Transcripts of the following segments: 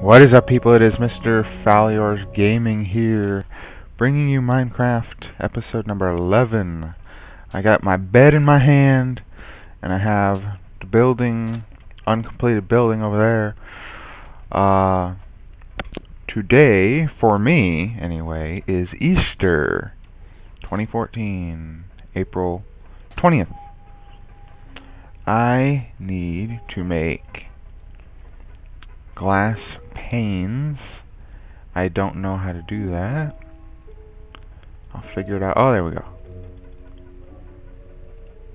What is up people, it is Mr. Fallior's Gaming here, bringing you Minecraft episode number 11. I got my bed in my hand, and I have the building, uncompleted building over there. Uh, today, for me anyway, is Easter 2014, April 20th. I need to make glass panes. I don't know how to do that. I'll figure it out. Oh, there we go.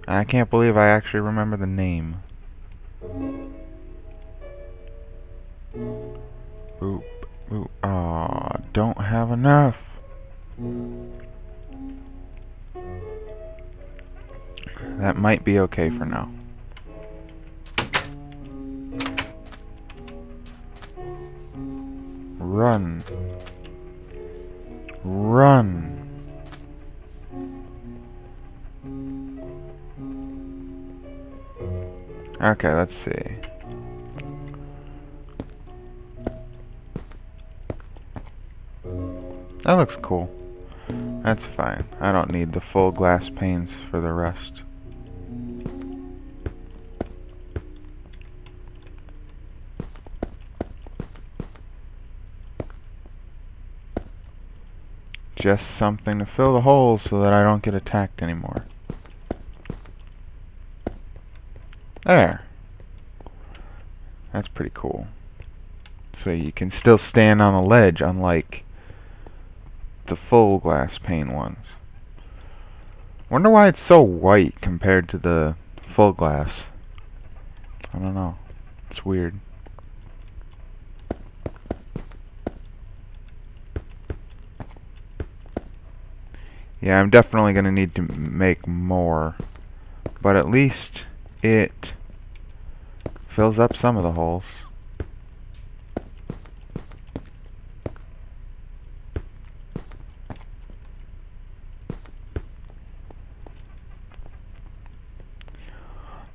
And I can't believe I actually remember the name. Boop, boop. Oh, don't have enough. That might be okay for now. Run. Run. Okay, let's see. That looks cool. That's fine. I don't need the full glass panes for the rest. Just something to fill the holes so that I don't get attacked anymore. There. That's pretty cool. So you can still stand on a ledge unlike the full glass pane ones. Wonder why it's so white compared to the full glass. I don't know. It's weird. Yeah, I'm definitely going to need to make more. But at least it fills up some of the holes.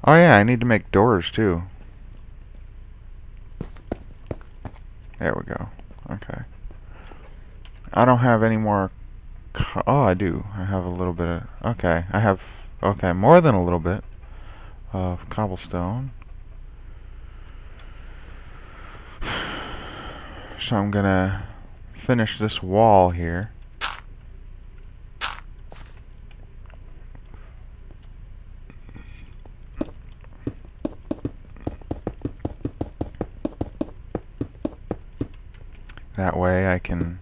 Oh yeah, I need to make doors too. There we go. Okay. I don't have any more oh, I do. I have a little bit of... Okay, I have... Okay, more than a little bit of cobblestone. So I'm gonna finish this wall here. That way I can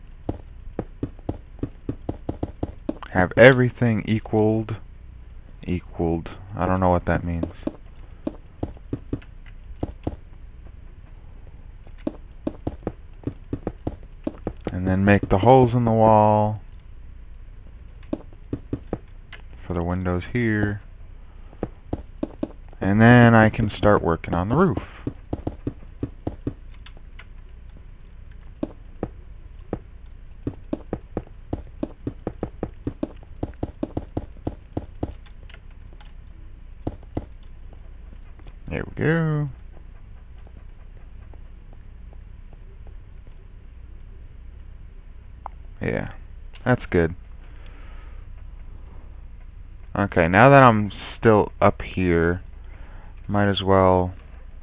have everything equaled equaled. I don't know what that means. And then make the holes in the wall for the windows here. And then I can start working on the roof There we go. Yeah, that's good. Okay, now that I'm still up here, might as well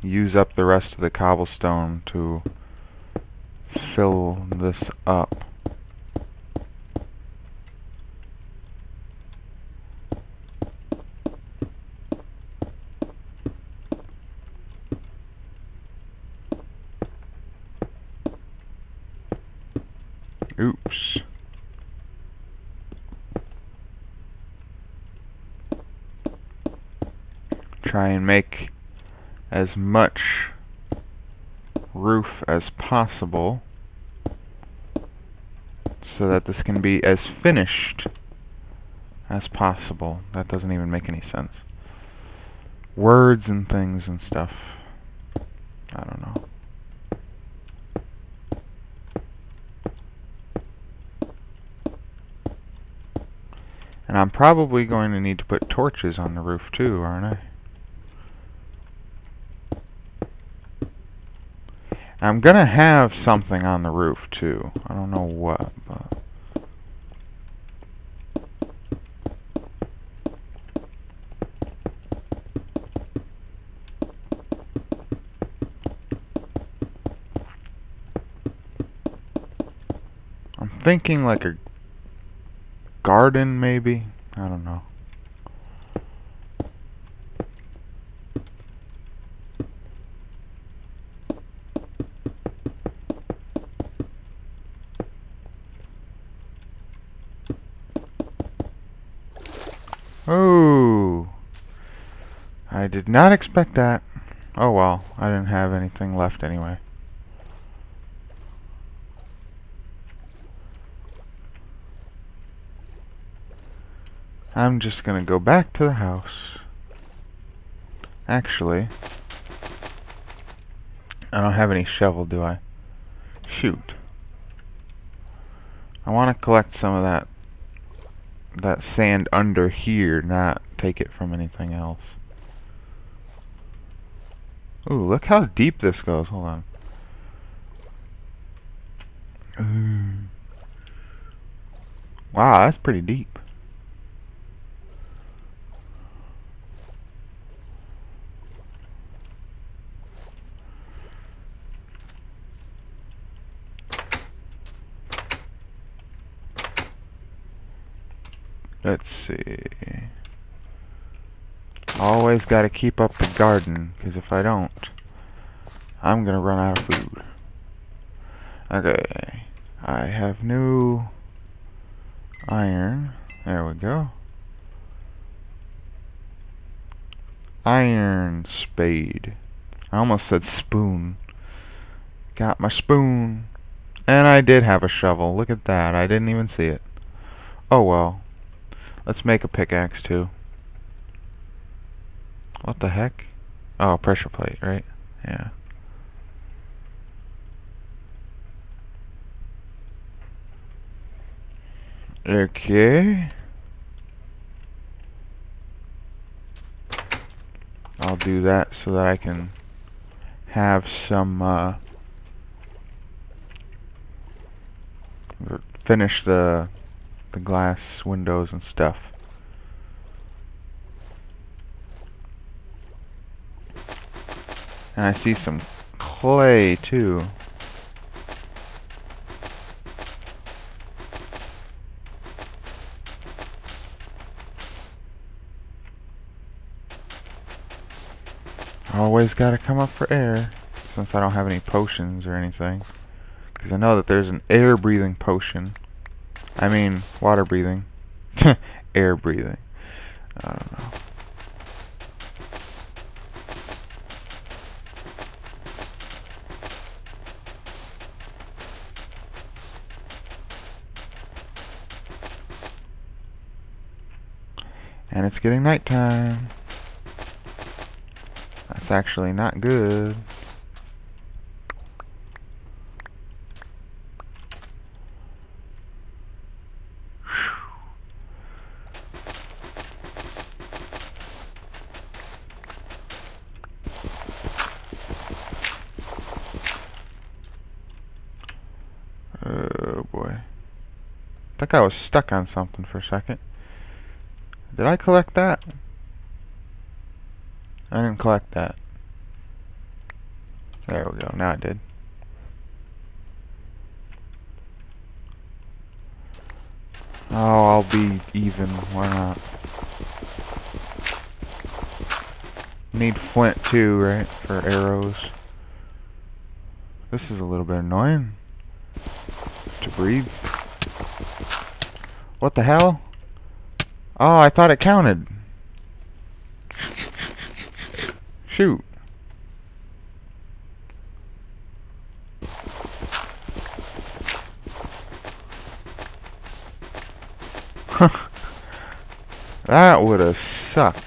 use up the rest of the cobblestone to fill this up. Oops. Try and make as much roof as possible so that this can be as finished as possible. That doesn't even make any sense. Words and things and stuff. I don't know. And I'm probably going to need to put torches on the roof too, aren't I? I'm gonna have something on the roof too. I don't know what, but... I'm thinking like a garden maybe? I don't know. Oh! I did not expect that. Oh well, I didn't have anything left anyway. I'm just gonna go back to the house. Actually, I don't have any shovel, do I? Shoot. I want to collect some of that that sand under here, not take it from anything else. Ooh, look how deep this goes. Hold on. Ooh. Wow, that's pretty deep. Let's see. Always got to keep up the garden, because if I don't, I'm going to run out of food. Okay. I have new iron. There we go. Iron spade. I almost said spoon. Got my spoon. And I did have a shovel. Look at that. I didn't even see it. Oh well. Let's make a pickaxe too. What the heck? Oh, pressure plate, right? Yeah. Okay. I'll do that so that I can have some uh, finish the the glass windows and stuff. And I see some clay too. Always gotta come up for air, since I don't have any potions or anything. Because I know that there's an air breathing potion. I mean, water breathing. Air breathing. I don't know. And it's getting nighttime. That's actually not good. think I was stuck on something for a second. Did I collect that? I didn't collect that. There we go. Now I did. Oh, I'll be even. Why not? Need flint too, right? For arrows. This is a little bit annoying. To breathe. What the hell? Oh, I thought it counted. Shoot. that would have sucked.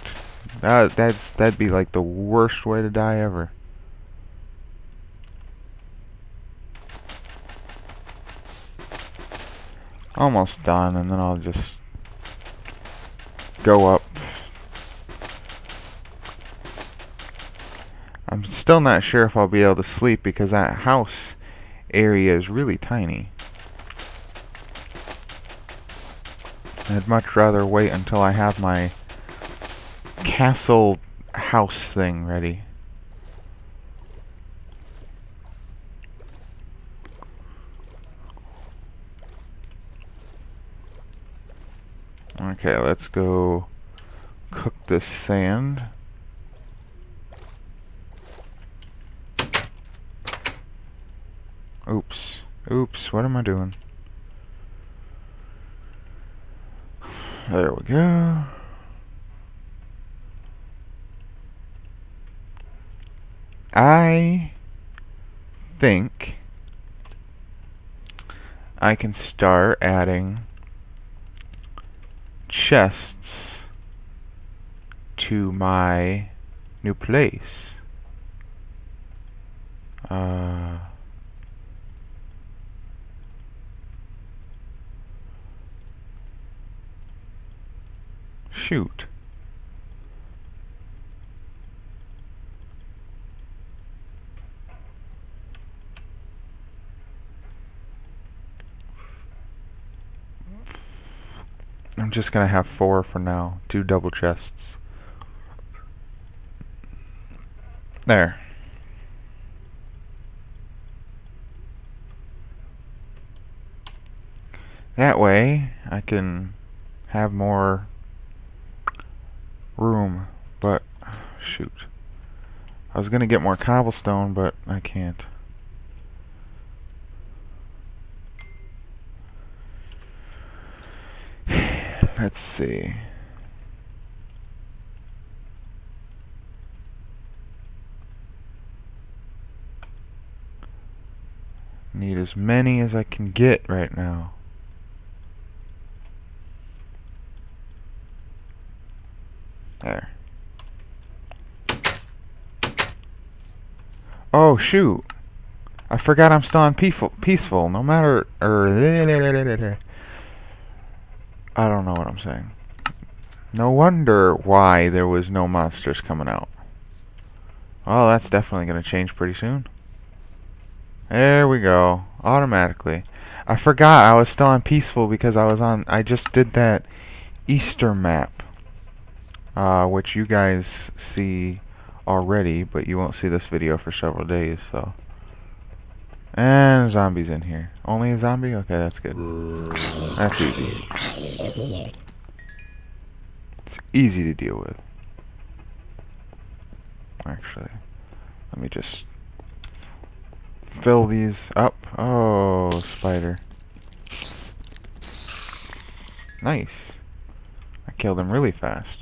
That that's that'd be like the worst way to die ever. Almost done and then I'll just go up I'm still not sure if I'll be able to sleep because that house area is really tiny. I'd much rather wait until I have my castle house thing ready. Okay, let's go cook this sand. Oops. Oops, what am I doing? There we go. I think I can start adding chests to my new place. Uh, shoot. I'm just gonna have four for now. Two double chests. There. That way, I can have more room, but shoot. I was gonna get more cobblestone, but I can't. Let's see. Need as many as I can get right now. There. Oh, shoot. I forgot I'm still on peaceful, peaceful no matter... Er, I don't know what I'm saying. No wonder why there was no monsters coming out. Well, that's definitely going to change pretty soon. There we go. Automatically. I forgot I was still on peaceful because I was on... I just did that Easter map. Uh, which you guys see already, but you won't see this video for several days, so... And zombies in here. Only a zombie? Okay, that's good. That's easy. It's easy to deal with. Actually, let me just fill these up. Oh, spider. Nice. I killed him really fast.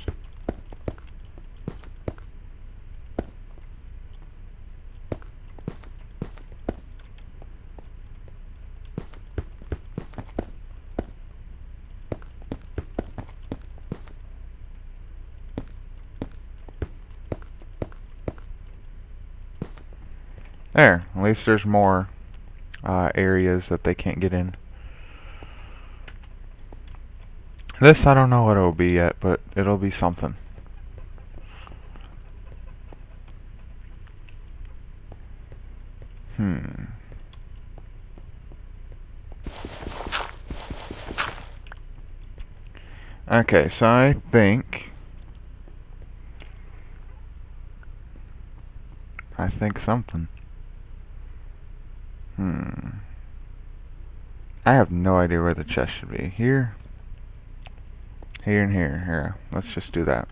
There, at least there's more uh, areas that they can't get in. This, I don't know what it'll be yet, but it'll be something. Hmm. Okay, so I think... I think something. Hmm. I have no idea where the chest should be. Here? Here and here. Here. Let's just do that.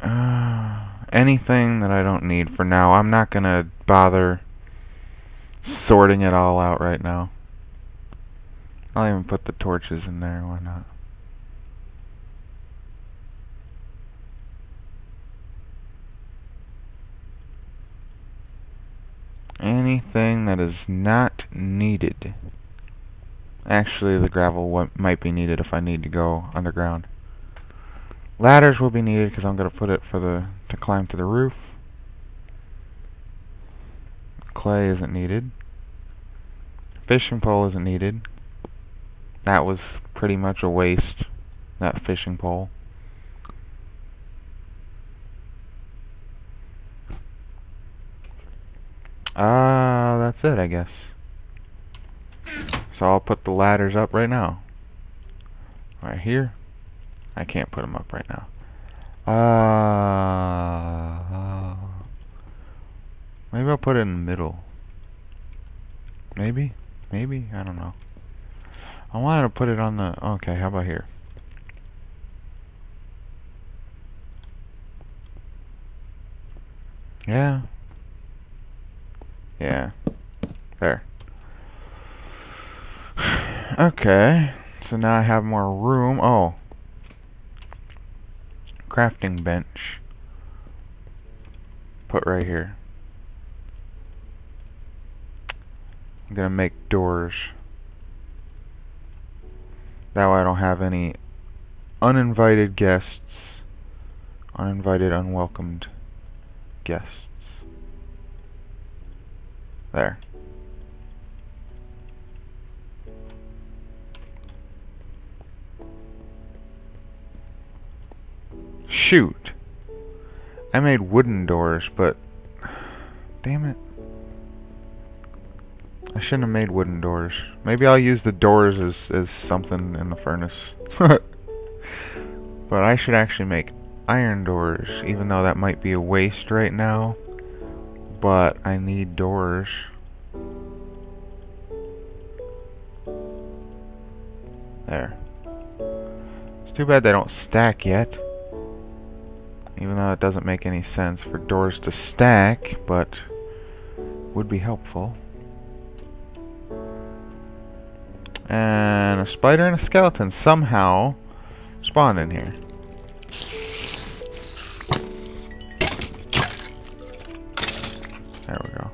Uh, anything that I don't need for now. I'm not going to bother sorting it all out right now. I'll even put the torches in there. Why not? Anything that is not needed. Actually, the gravel might be needed if I need to go underground. Ladders will be needed because I'm going to put it for the to climb to the roof. Clay isn't needed. Fishing pole isn't needed. That was pretty much a waste that fishing pole. Ah, uh, that's it, I guess. So I'll put the ladders up right now. Right here. I can't put them up right now. Uh, maybe I'll put it in the middle. Maybe? Maybe? I don't know. I wanted to put it on the... Okay, how about here? Yeah. Yeah. There. Okay. So now I have more room. Oh. Crafting bench. Put right here. I'm gonna make doors. That way I don't have any uninvited guests. Uninvited, unwelcomed guests. There. Shoot. I made wooden doors, but... Damn it. I shouldn't have made wooden doors. Maybe I'll use the doors as, as something in the furnace. but I should actually make iron doors, even though that might be a waste right now. But I need doors. There. It's too bad they don't stack yet. Even though it doesn't make any sense for doors to stack, but would be helpful. And a spider and a skeleton somehow spawned in here. There we go.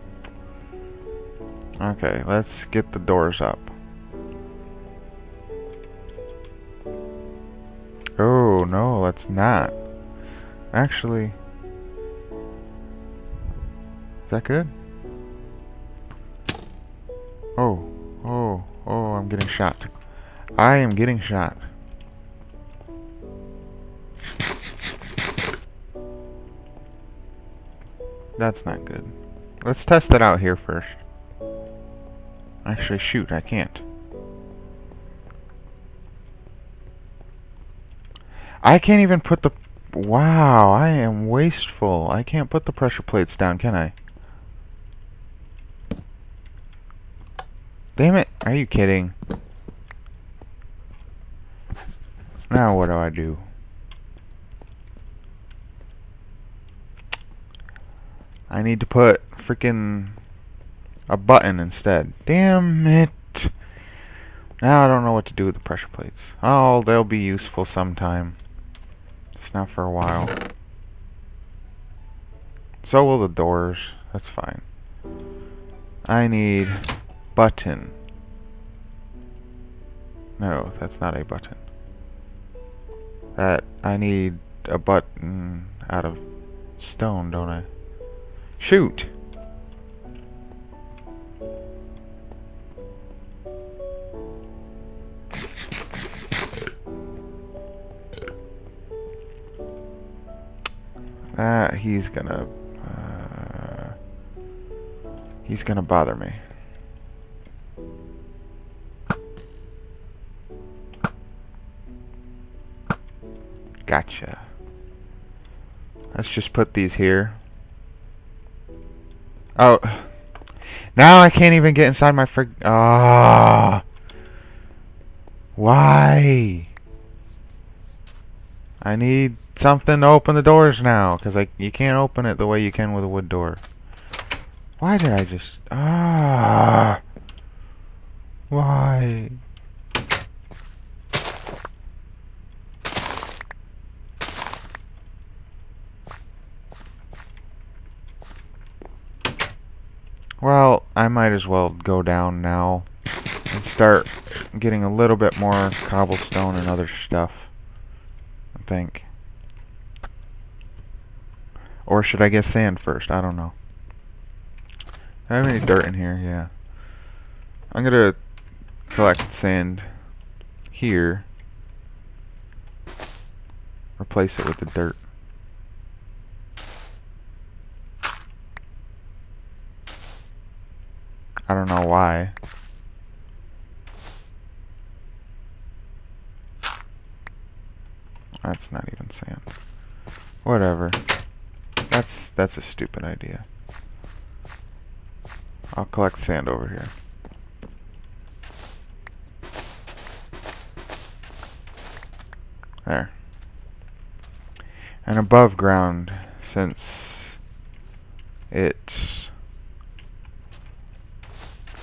Okay, let's get the doors up. Oh, no, let's not. Actually, is that good? Oh, oh, oh, I'm getting shot. I am getting shot. That's not good. Let's test it out here first. Actually, shoot, I can't. I can't even put the Wow, I am wasteful. I can't put the pressure plates down, can I? Damn it, are you kidding? Now what do I do? I need to put freaking a button instead. Damn it. Now I don't know what to do with the pressure plates. Oh, they'll be useful sometime. It's not for a while. So will the doors. That's fine. I need button. No, that's not a button. That I need a button out of stone, don't I? Shoot! Ah, he's gonna... Uh, he's gonna bother me. Gotcha. Let's just put these here. Oh. Now I can't even get inside my frig... Ah. Why? I need something to open the doors now, because like you can't open it the way you can with a wood door. Why did I just... Ah! Why? Well, I might as well go down now and start getting a little bit more cobblestone and other stuff. I think. Or should I get sand first? I don't know. Do I have any dirt in here? Yeah. I'm gonna collect sand here. replace it with the dirt. I don't know why. That's not even sand. Whatever. That's that's a stupid idea. I'll collect sand over here. There. And above ground, since it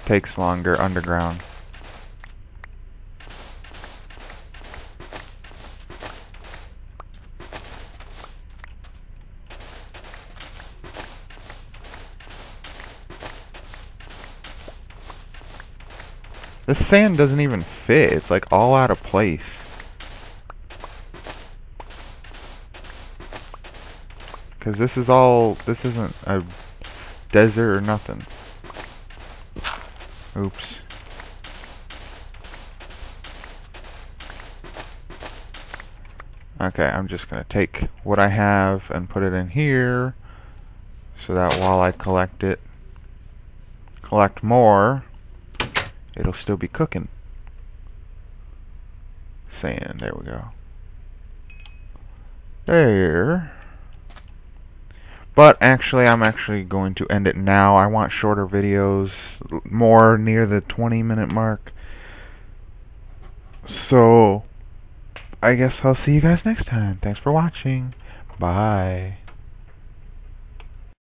takes longer underground. The sand doesn't even fit. It's like all out of place. Because this is all, this isn't a desert or nothing. Oops. Okay, I'm just going to take what I have and put it in here so that while I collect it, collect more, it'll still be cooking. Sand, there we go. There. But actually, I'm actually going to end it now. I want shorter videos, more near the 20 minute mark. So, I guess I'll see you guys next time. Thanks for watching. Bye.